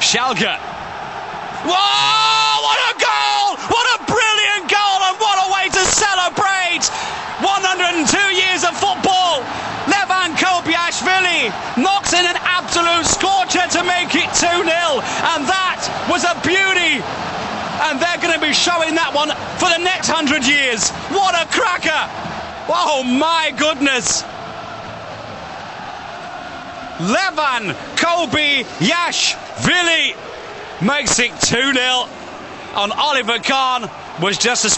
Schalke. Whoa! What a goal! What a brilliant goal! And what a way to celebrate! 102 years of football. Levan Kobiashvili knocks in an absolute scorcher to make it 2 0. And that was a beauty. And they're going to be showing that one for the next hundred years. What a cracker! Oh my goodness! Levan Kobe Yash Vili makes it 2 0. And Oliver Kahn was just as